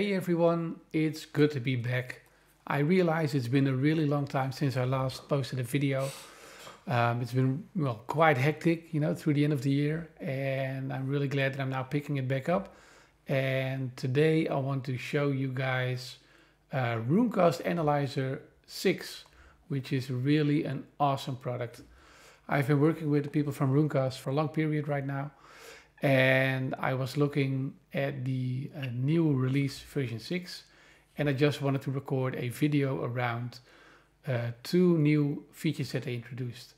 Hey everyone, it's good to be back. I realize it's been a really long time since I last posted a video. Um, it's been well quite hectic, you know, through the end of the year, and I'm really glad that I'm now picking it back up. And today I want to show you guys uh, Runecast Analyzer 6, which is really an awesome product. I've been working with the people from Runecast for a long period right now, and I was looking at the uh, new release version 6 and I just wanted to record a video around uh, two new features that they introduced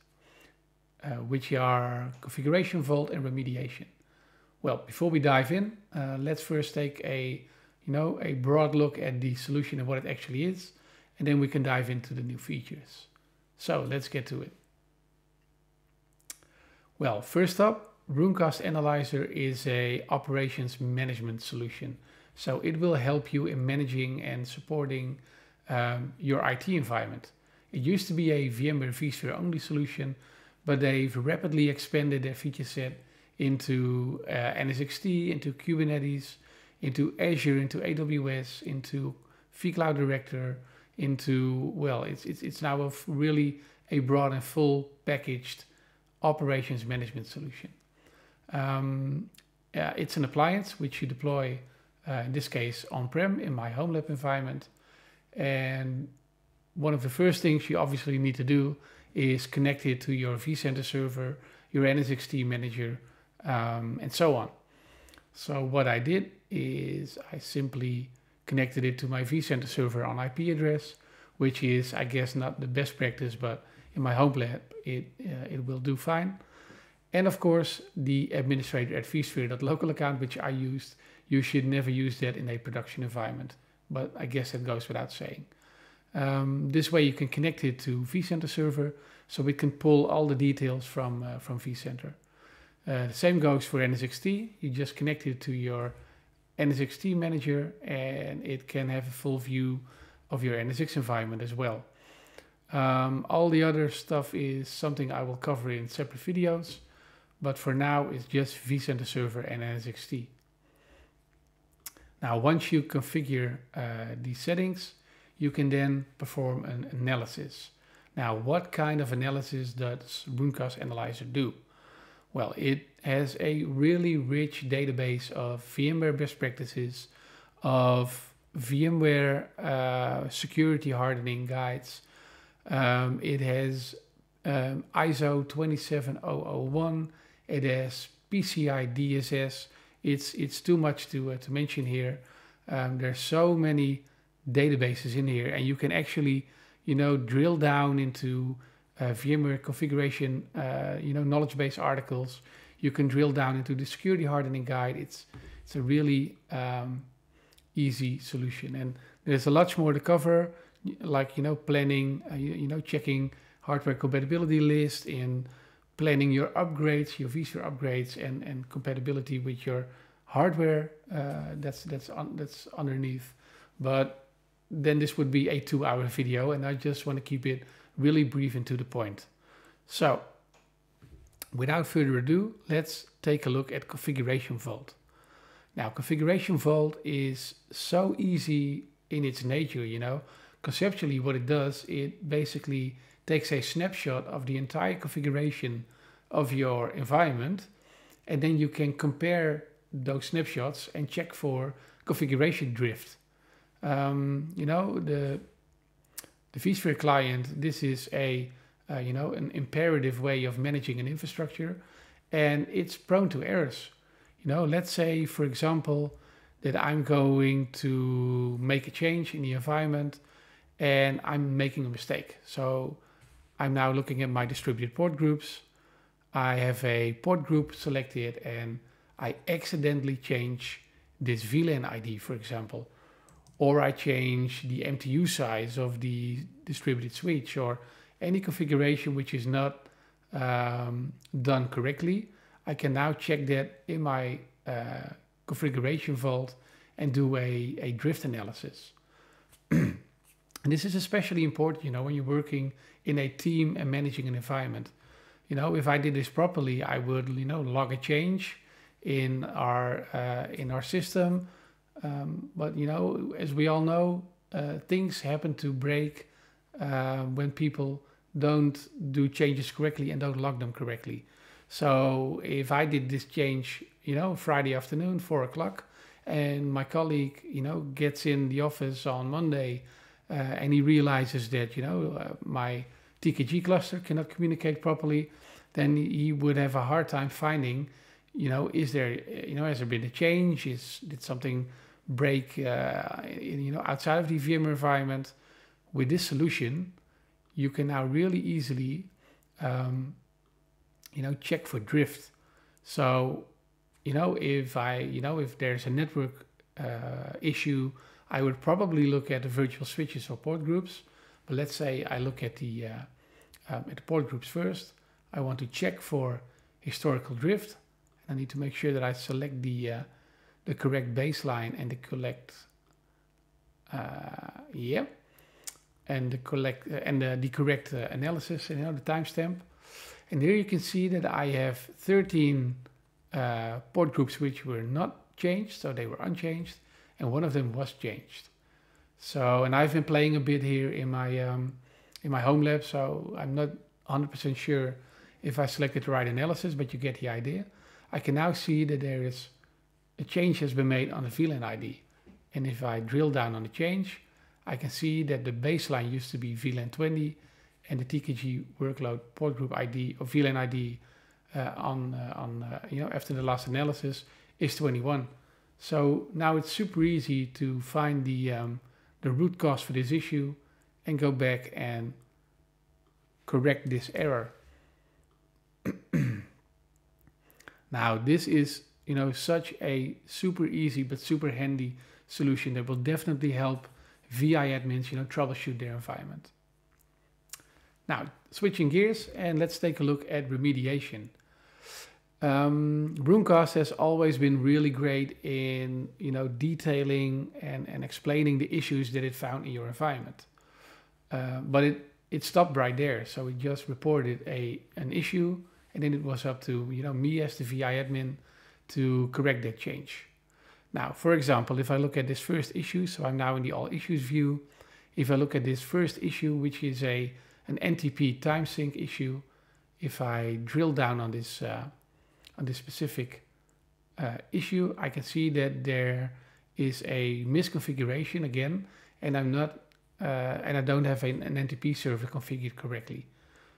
uh, which are configuration vault and remediation. Well, before we dive in, uh, let's first take a you know a broad look at the solution and what it actually is and then we can dive into the new features. So let's get to it. Well, first up, Runecast Analyzer is a operations management solution. So it will help you in managing and supporting um, your IT environment. It used to be a VMware vSphere only solution, but they've rapidly expanded their feature set into uh, NSXT, into Kubernetes, into Azure, into AWS, into vCloud Director, into, well, it's, it's, it's now a really a broad and full packaged operations management solution. Um, uh, it's an appliance which you deploy, uh, in this case, on-prem in my home lab environment. And one of the first things you obviously need to do is connect it to your vCenter server, your NSXT manager, um, and so on. So what I did is I simply connected it to my vCenter server on IP address, which is, I guess, not the best practice, but in my home lab, it, uh, it will do fine. And of course, the administrator at vSphere.local account, which I used, you should never use that in a production environment. But I guess that goes without saying. Um, this way you can connect it to vCenter server, so it can pull all the details from, uh, from vCenter. Uh, the same goes for NSXT. You just connect it to your NSXT manager and it can have a full view of your NSX environment as well. Um, all the other stuff is something I will cover in separate videos but for now it's just vCenter Server and NSXT. Now once you configure uh, these settings, you can then perform an analysis. Now what kind of analysis does Runecast Analyzer do? Well, it has a really rich database of VMware best practices, of VMware uh, security hardening guides. Um, it has um, ISO 27001 it has PCI DSS. It's it's too much to uh, to mention here. Um, there's so many databases in here, and you can actually you know drill down into uh, VMware configuration, uh, you know knowledge base articles. You can drill down into the security hardening guide. It's it's a really um, easy solution, and there's a lot more to cover, like you know planning, uh, you, you know checking hardware compatibility list in planning your upgrades, your vSphere upgrades, and, and compatibility with your hardware. Uh, that's that's that's underneath. But then this would be a two-hour video, and I just want to keep it really brief and to the point. So, without further ado, let's take a look at Configuration Vault. Now, Configuration Vault is so easy in its nature, you know. Conceptually, what it does, it basically takes a snapshot of the entire configuration of your environment and then you can compare those snapshots and check for configuration drift. Um, you know, the, the vSphere client, this is a, uh, you know, an imperative way of managing an infrastructure and it's prone to errors. You know, let's say, for example, that I'm going to make a change in the environment and I'm making a mistake. So I'm now looking at my distributed port groups. I have a port group selected and I accidentally change this VLAN ID, for example, or I change the MTU size of the distributed switch or any configuration which is not um, done correctly, I can now check that in my uh, configuration vault and do a, a drift analysis. And this is especially important, you know, when you're working in a team and managing an environment. You know, if I did this properly, I would, you know, log a change in our uh, in our system, Um, but you know, as we all know, uh, things happen to break uh, when people don't do changes correctly and don't log them correctly. So if I did this change, you know, Friday afternoon, four o'clock, and my colleague, you know, gets in the office on Monday, uh, and he realizes that, you know, uh, my TKG cluster cannot communicate properly, then he would have a hard time finding, you know, is there, you know, has there been a change? Is did something break, uh, you know, outside of the VMware environment? With this solution, you can now really easily, um, you know, check for drift. So, you know, if I, you know, if there's a network uh, issue, I would probably look at the virtual switches or port groups. But let's say I look at the uh, um, at the port groups first. I want to check for historical drift. And I need to make sure that I select the uh, the correct baseline and the correct uh, yeah and the collect uh, and the, the correct uh, analysis and you know the timestamp. And here you can see that I have 13 uh, port groups which were not changed, so they were unchanged, and one of them was changed. So, and I've been playing a bit here in my um, in my home lab, so I'm not 100% sure if I selected the right analysis, but you get the idea. I can now see that there is a change has been made on the VLAN ID. And if I drill down on the change, I can see that the baseline used to be VLAN 20 and the TKG workload port group ID or VLAN ID uh, on, uh, on uh, you know, after the last analysis is 21. So now it's super easy to find the, um, the root cause for this issue and go back and correct this error. now this is you know such a super easy but super handy solution that will definitely help VI admins you know troubleshoot their environment. Now switching gears and let's take a look at remediation. Um, Runecast has always been really great in you know detailing and, and explaining the issues that it found in your environment. Uh, but it, it stopped right there. So it just reported a an issue, and then it was up to you know me as the VI admin to correct that change. Now, for example, if I look at this first issue, so I'm now in the all issues view. If I look at this first issue, which is a an NTP time sync issue, if I drill down on this uh, on this specific uh, issue, I can see that there is a misconfiguration again, and I'm not uh, and I don't have an, an, NTP server configured correctly.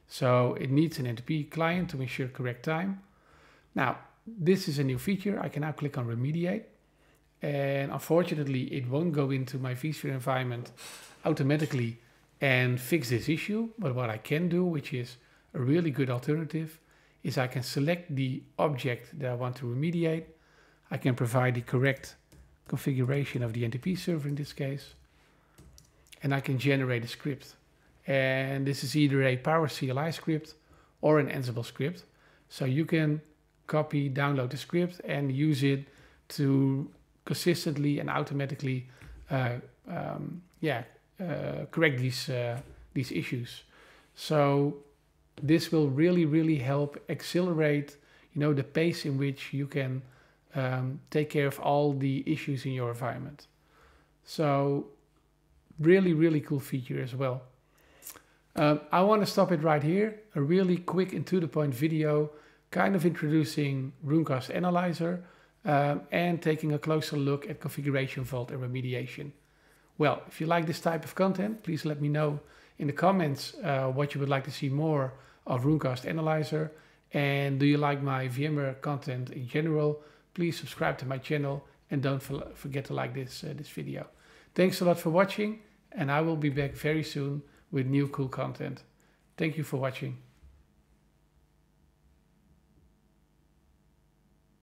So it needs an NTP client to ensure correct time. Now, this is a new feature. I can now click on remediate. And unfortunately, it won't go into my vSphere environment automatically and fix this issue. But what I can do, which is a really good alternative, is I can select the object that I want to remediate. I can provide the correct configuration of the NTP server in this case and I can generate a script. And this is either a Power CLI script or an Ansible script. So you can copy, download the script and use it to consistently and automatically uh, um, yeah, uh, correct these, uh, these issues. So this will really, really help accelerate, you know, the pace in which you can um, take care of all the issues in your environment. So really, really cool feature as well. Um, I want to stop it right here. A really quick and to the point video, kind of introducing Runecast Analyzer um, and taking a closer look at configuration vault and remediation. Well, if you like this type of content, please let me know in the comments uh, what you would like to see more of Runecast Analyzer. And do you like my VMware content in general? Please subscribe to my channel and don't forget to like this, uh, this video. Thanks a lot for watching and I will be back very soon with new cool content. Thank you for watching.